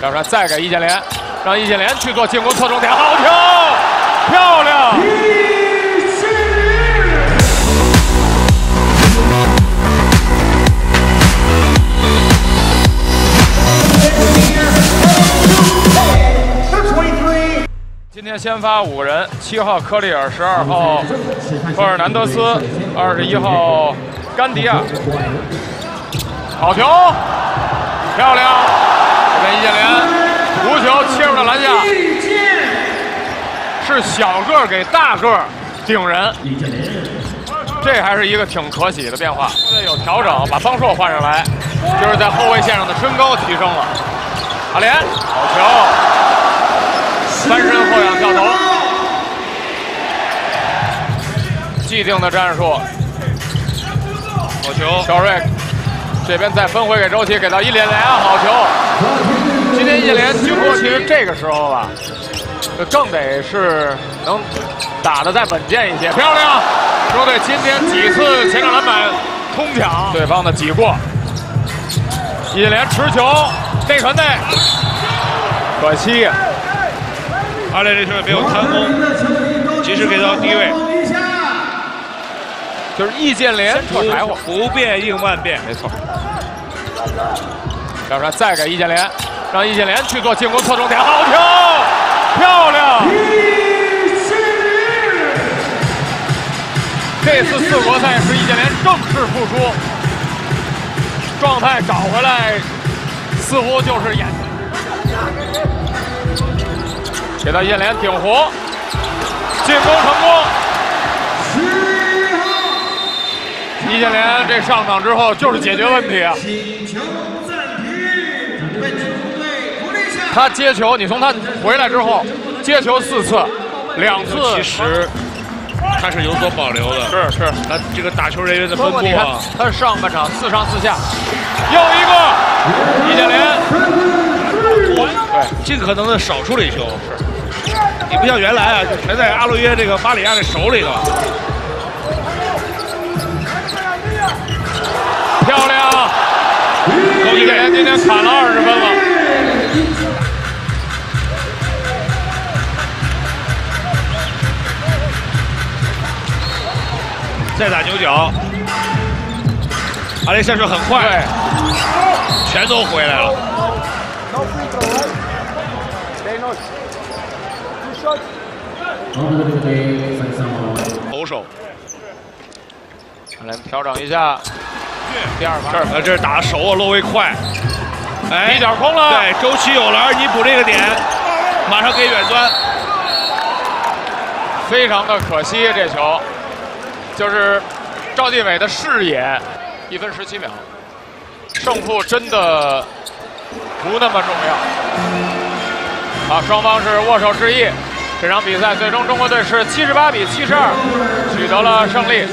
廖川再给易建联，让易建联去做进攻侧重点，好球，漂亮！今天先发五个人：七号科利尔，十二号赫尔南德斯，二十一号甘迪亚。好球，漂亮！这边易建联无球切入了篮下，是小个给大个顶人，这还是一个挺可喜的变化。现在有调整，把方硕换上来，就是在后卫线上的身高提升了。阿联，好球！翻身后仰跳投，既定的战术。好球，肖瑞这边再分回给周琦，给到易建联，好球。今天易建联经过，其实这个时候吧，就更得是能打得再稳健一些。漂亮，中队今天几次前场篮板冲抢对方的挤过，易建联持球内传内，可惜。阿联这球也没有贪功，及时给到低位，就是易建联不不变应万变，没错。要不然再给易建联，让易建联去做进攻侧重点，好球，漂亮！这次四国赛是易建联正式复出，状态找回来，似乎就是眼。给到易建联顶弧，进攻成功。易建联这上场之后就是解决问题啊！他接球，你从他回来之后接球四次，两次其实他是有所保留的。是是，他这个打球人员的分布啊，他上半场四上四下，又一个易建联，对，尽可能的少处理球。是，你不像原来啊，就全在阿洛约这个巴里亚的手里头。易建联今天砍了二十分了。再打牛角，阿联下手很快，全都回来了。投手，来调整一下，第二这儿呃这是打手啊，落位快，哎，一脚空了。对，周琦有篮，你补这个点，马上给远端，非常的可惜这球，就是赵继伟的视野，一分十七秒，胜负真的不那么重要。啊，双方是握手致意。这场比赛最终中国队是七十八比七十二取得了胜利。